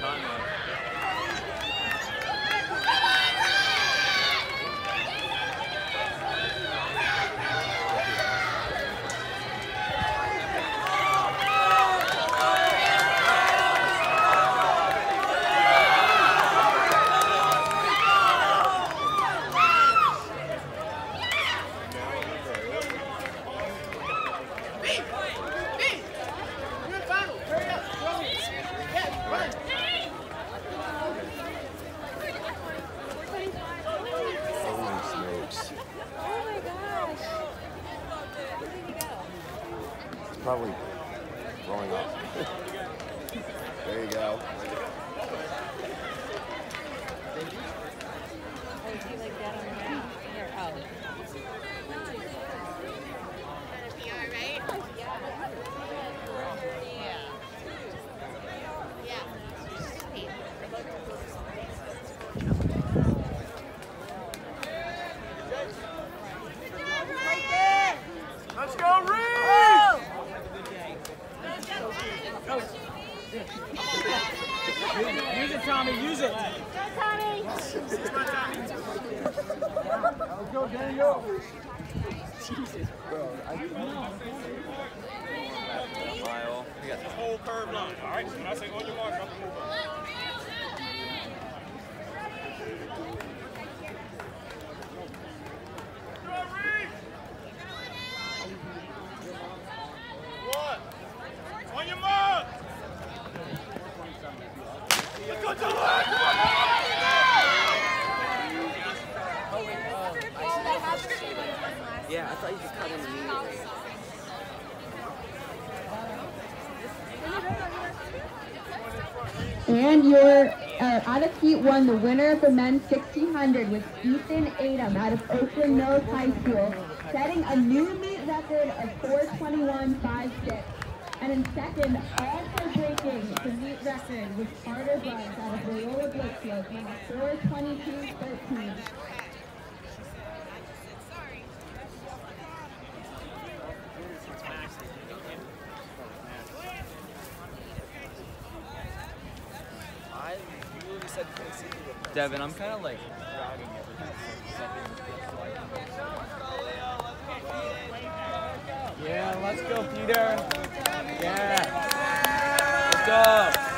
timeout. Probably growing up. there you go. Oh, he like that on the ground? Here, oh. be all right. Yeah. Yeah. Let's go, Reed! Use it, Tommy. Use it. Let's go, Daniel. Jesus, bro. Mile. We got Whole curve line. All right. When I say on your mark, I'm gonna move on. One. On your mark. Let's go, Dylan. Yeah, I thought you could cut immediately. And your uh, out of heat one, the winner of the men's 1600 was Ethan Adam out of Oakland Mills High School, setting a new meet record of 421.56. And in second, also breaking the meet record was Carter Buds out of Loyola number 422.13. Devin, I'm kind of like dragging. Yeah, let's go, Peter. Yeah. Let's go.